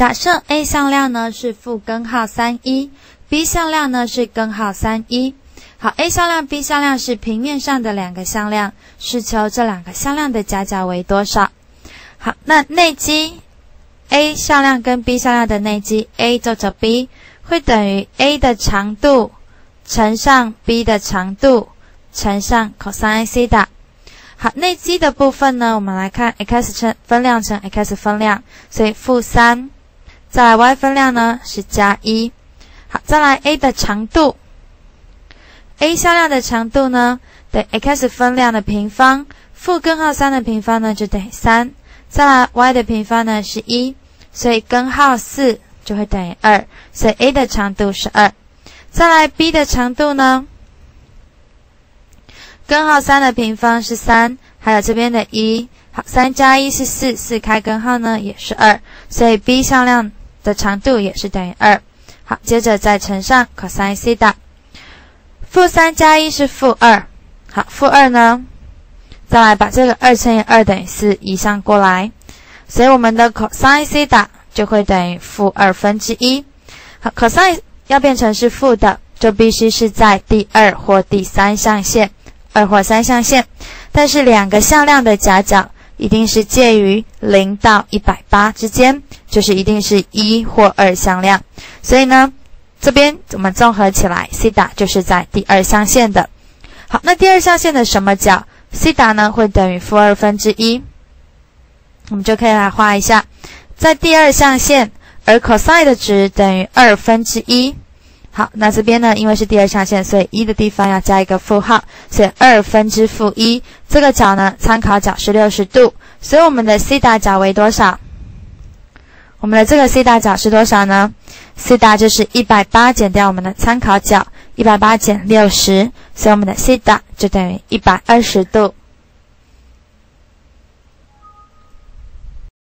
假设 A 向量呢是负根号三一，B 向量呢是根号三一。好，A 向量、B 向量是平面上的两个向量，是求这两个向量的夹角为多少？好，那内积 A 向量跟 B 向量的内积 A 就着 B 会等于 A 的长度乘上 B 的长度乘上 cos 西塔。好，内积的部分呢，我们来看 x 乘分量乘 x 分量，所以负三。再来 y 分量呢是加一。好，再来 a 的长度，a 向量的长度呢等于 x 分量的平方，负根号三的平方呢就等于三。再来 y 的平方呢是一，所以根号四就会等于二，所以 a 的长度是二。再来 b 的长度呢？根号三的平方是三，还有这边的一，好，三加一是四，四开根号呢也是二，所以 B 向量的长度也是等于二。好，接着再乘上 cos 西塔，负三加一是负二，好，负二呢，再来把这个二乘以二等于四移项过来，所以我们的 cos 西塔就会等于负二分之一。好，cos 要变成是负的，就必须是在第二或第三象限。二或三象限，但是两个向量的夹角一定是介于零到一百八之间，就是一定是一或二向量。所以呢，这边我们综合起来，西塔就是在第二象限的。好，那第二象限的什么角？西塔呢会等于负二分之一。我们就可以来画一下，在第二象限，而 cosine 的值等于二分之一。好，那这边呢，因为是第二象限，所以一的地方要加一个负号，所以二分之负一。这个角呢，参考角是六十度，所以我们的西大角为多少？我们的这个西大角是多少呢西大就是一百八减掉我们的参考角，一百八减六十，所以我们的西大就等于一百二十度。